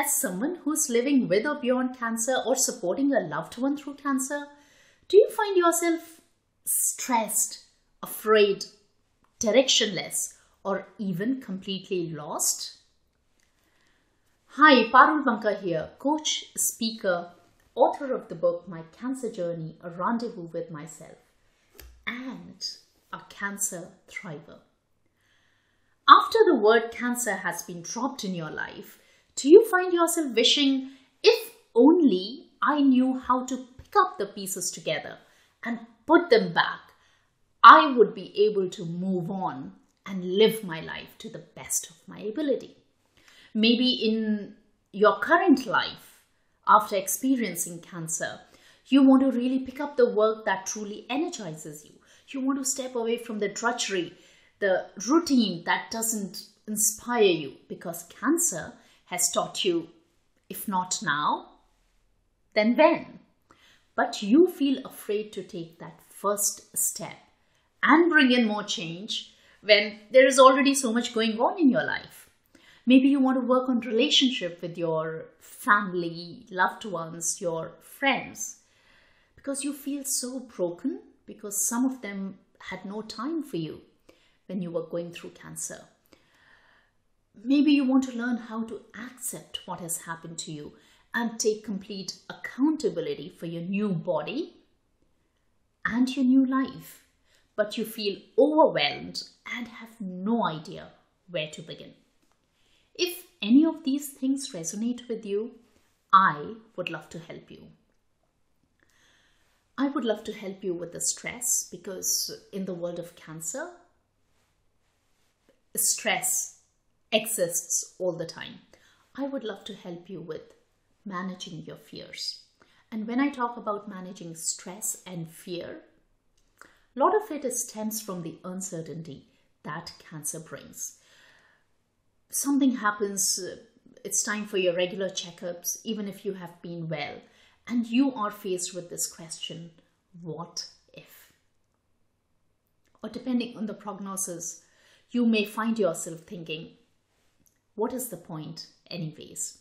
As someone who's living with or beyond cancer or supporting a loved one through cancer, do you find yourself stressed, afraid, directionless, or even completely lost? Hi, Parul Banka here, coach, speaker, author of the book My Cancer Journey A Rendezvous with Myself, and a cancer thriver. After the word cancer has been dropped in your life, do you find yourself wishing, if only I knew how to pick up the pieces together and put them back, I would be able to move on and live my life to the best of my ability? Maybe in your current life, after experiencing cancer, you want to really pick up the work that truly energizes you. You want to step away from the drudgery, the routine that doesn't inspire you because cancer has taught you, if not now, then when? But you feel afraid to take that first step and bring in more change when there is already so much going on in your life. Maybe you want to work on relationship with your family, loved ones, your friends, because you feel so broken because some of them had no time for you when you were going through cancer. Maybe you want to learn how to accept what has happened to you and take complete accountability for your new body and your new life, but you feel overwhelmed and have no idea where to begin. If any of these things resonate with you, I would love to help you. I would love to help you with the stress because in the world of cancer, stress exists all the time. I would love to help you with managing your fears. And when I talk about managing stress and fear, a lot of it stems from the uncertainty that cancer brings. Something happens, uh, it's time for your regular checkups, even if you have been well, and you are faced with this question what if? Or depending on the prognosis, you may find yourself thinking, what is the point, anyways?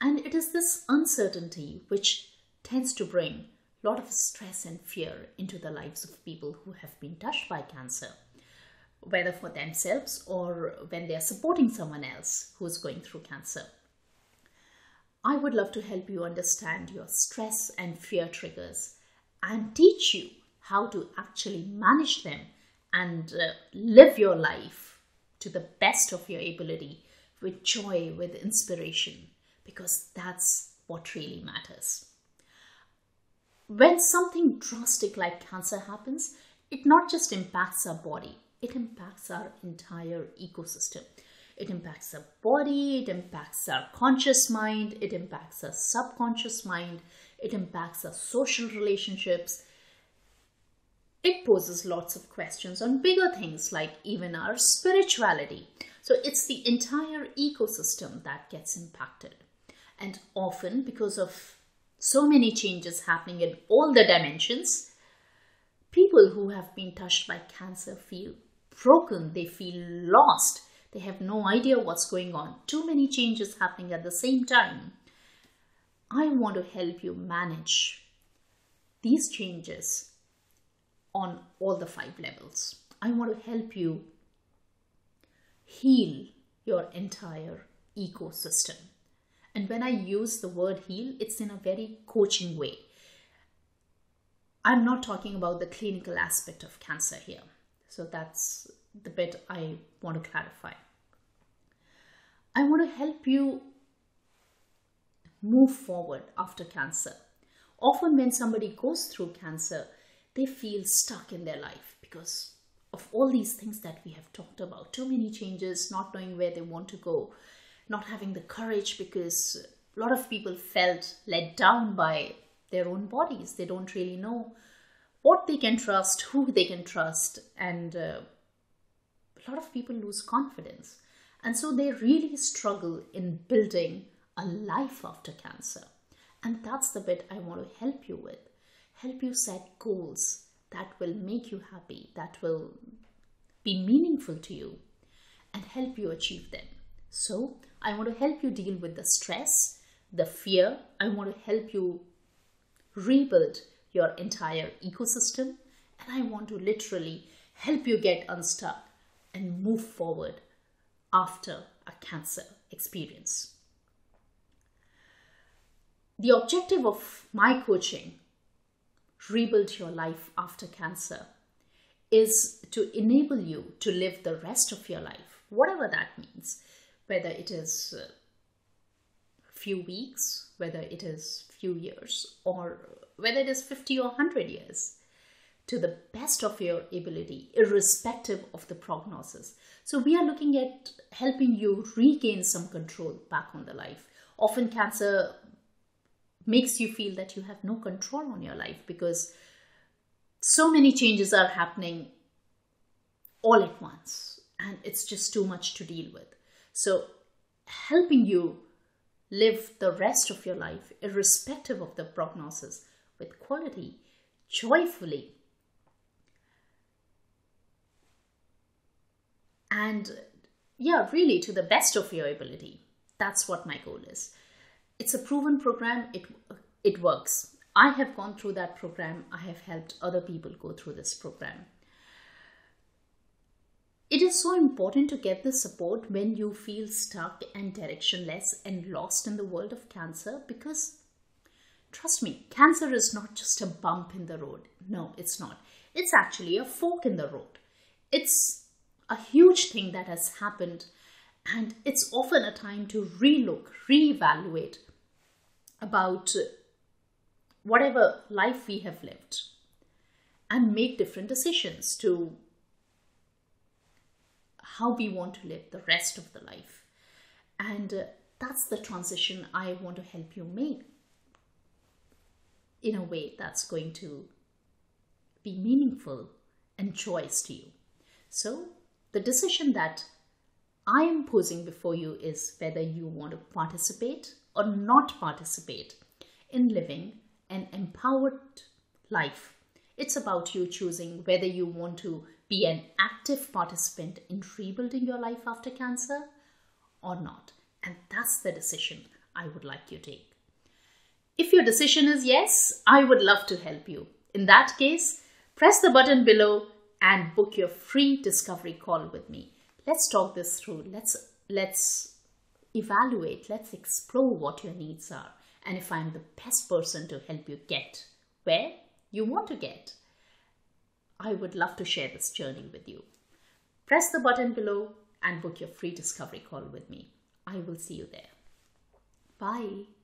And it is this uncertainty which tends to bring a lot of stress and fear into the lives of people who have been touched by cancer, whether for themselves or when they are supporting someone else who is going through cancer. I would love to help you understand your stress and fear triggers and teach you how to actually manage them and uh, live your life to the best of your ability with joy, with inspiration, because that's what really matters. When something drastic like cancer happens, it not just impacts our body, it impacts our entire ecosystem. It impacts our body, it impacts our conscious mind, it impacts our subconscious mind, it impacts our social relationships, it poses lots of questions on bigger things like even our spirituality. So it's the entire ecosystem that gets impacted. And often, because of so many changes happening in all the dimensions, people who have been touched by cancer feel broken, they feel lost, they have no idea what's going on. Too many changes happening at the same time. I want to help you manage these changes on all the five levels. I want to help you heal your entire ecosystem. And when I use the word heal, it's in a very coaching way. I'm not talking about the clinical aspect of cancer here. So that's the bit I want to clarify. I want to help you move forward after cancer. Often, when somebody goes through cancer, they feel stuck in their life because of all these things that we have talked about. Too many changes not knowing where they want to go not having the courage because a lot of people felt let down by their own bodies. They don't really know what they can trust who they can trust and uh, a lot of people lose confidence. And so they really struggle in building a life after cancer. And that's the bit i want to help you with. Help you set goals that will make you happy, that will be meaningful to you, and help you achieve them. So, I want to help you deal with the stress, the fear. I want to help you rebuild your entire ecosystem. And I want to literally help you get unstuck and move forward after a cancer experience. The objective of my coaching, Rebuild Your Life After Cancer, is to enable you to live the rest of your life, whatever that means, whether it is a few weeks, whether it is few years, or whether it is 50 or 100 years, to the best of your ability, irrespective of the prognosis. So we are looking at helping you regain some control back on the life. Often cancer makes you feel that you have no control on your life because so many changes are happening all at once and it's just too much to deal with. So, helping you live the rest of your life, irrespective of the prognosis, with quality, joyfully, and yeah, really to the best of your ability. That's what my goal is. It's a proven program, it, it works. I have gone through that program. I have helped other people go through this program. It is so important to get the support when you feel stuck and directionless and lost in the world of cancer because trust me, cancer is not just a bump in the road. No, it's not. It's actually a fork in the road. It's a huge thing that has happened and it's often a time to relook, reevaluate about whatever life we have lived and make different decisions to how we want to live the rest of the life. And uh, that's the transition I want to help you make in a way that's going to be meaningful and choice to you. So, the decision that I am posing before you is whether you want to participate or not participate in living an empowered life. It's about you choosing whether you want to be an active participant in rebuilding your life after cancer or not. And that's the decision I would like you to take. If your decision is yes, I would love to help you. In that case, press the button below and book your free discovery call with me. Let's talk this through. Let's let's evaluate, let's explore what your needs are and if I'm the best person to help you get where you want to get, I would love to share this journey with you. Press the button below and book your free discovery call with me. I will see you there. Bye.